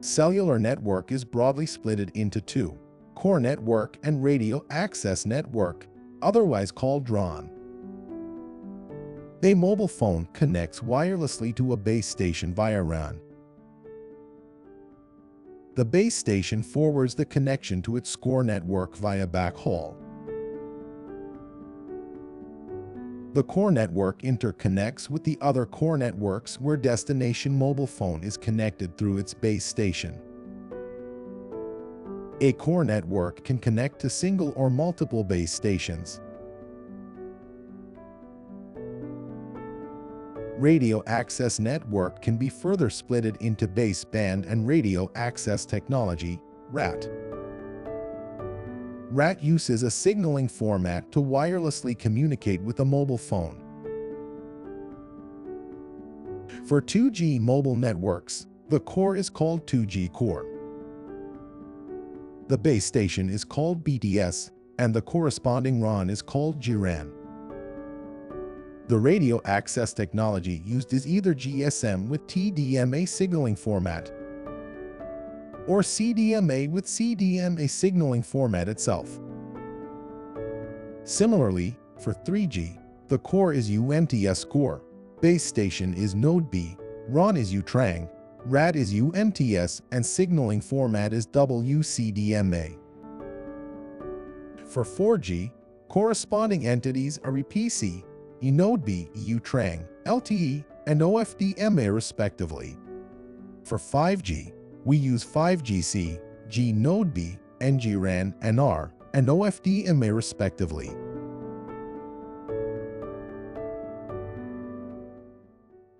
cellular network is broadly split into two, core network and radio access network, otherwise called RAN. A mobile phone connects wirelessly to a base station via RAN. The base station forwards the connection to its core network via backhaul. The core network interconnects with the other core networks where destination mobile phone is connected through its base station. A core network can connect to single or multiple base stations. Radio access network can be further splitted into baseband and radio access technology, RAT. RAT uses a signaling format to wirelessly communicate with a mobile phone. For 2G mobile networks, the core is called 2G core. The base station is called BTS, and the corresponding RAN is called GRAN. The radio access technology used is either GSM with TDMA signaling format or CDMA with CDMA signaling format itself. Similarly, for 3G, the core is UMTS core, base station is Node B, RAN is UTRAN, RAT is UMTS, and signaling format is WCDMA. For 4G, corresponding entities are EPC, eNode B, UTRAN, LTE, and OFDMA respectively. For 5G, we use 5GC, GNodeB, NGRAN, NR, and OFDMA respectively.